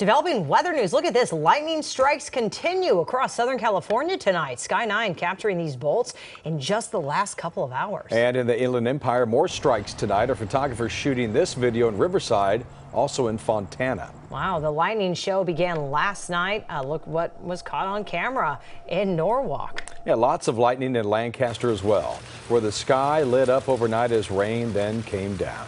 Developing weather news. Look at this. Lightning strikes continue across Southern California tonight. Sky 9 capturing these bolts in just the last couple of hours. And in the Inland Empire, more strikes tonight. Our photographers shooting this video in Riverside, also in Fontana. Wow, the lightning show began last night. Uh, look what was caught on camera in Norwalk. Yeah, lots of lightning in Lancaster as well, where the sky lit up overnight as rain then came down.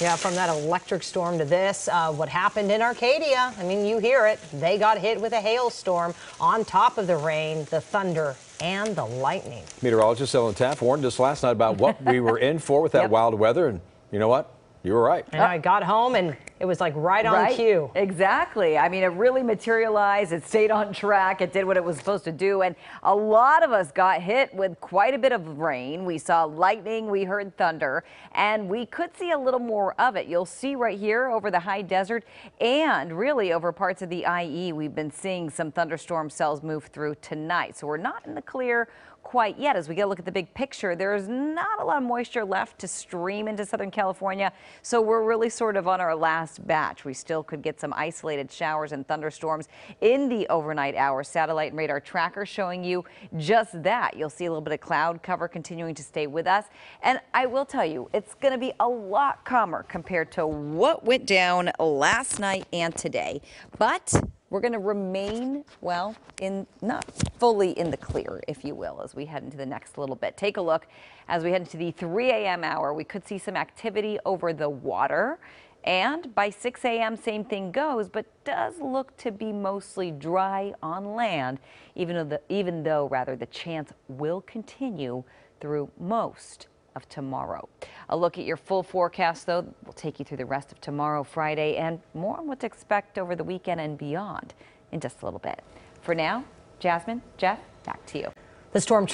Yeah, from that electric storm to this, uh, what happened in Arcadia? I mean, you hear it. They got hit with a hailstorm on top of the rain, the thunder, and the lightning. Meteorologist Evelyn Taft warned us last night about what we were in for with that yep. wild weather, and you know what? You were right. And I got home and it was like right on right? cue. Exactly. I mean, it really materialized. It stayed on track. It did what it was supposed to do. And a lot of us got hit with quite a bit of rain. We saw lightning, we heard thunder, and we could see a little more of it. You'll see right here over the high desert and really over parts of the IE. We've been seeing some thunderstorm cells move through tonight. So we're not in the clear quite yet. As we get a look at the big picture, there's not a lot of moisture left to stream into Southern California. So we're really sort of on our last batch. We still could get some isolated showers and thunderstorms in the overnight hours. Satellite and radar tracker showing you just that. You'll see a little bit of cloud cover continuing to stay with us. And I will tell you, it's going to be a lot calmer compared to what went down last night and today. But we're going to remain, well, in not fully in the clear, if you will, as we head into the next little bit. Take a look as we head into the 3 a.m. hour. We could see some activity over the water. And by 6 a.m., same thing goes, but does look to be mostly dry on land, even though, the, even though rather the chance will continue through most of tomorrow. A look at your full forecast, though, will take you through the rest of tomorrow, Friday, and more on what to expect over the weekend and beyond in just a little bit. For now, Jasmine, Jeff, back to you. The storm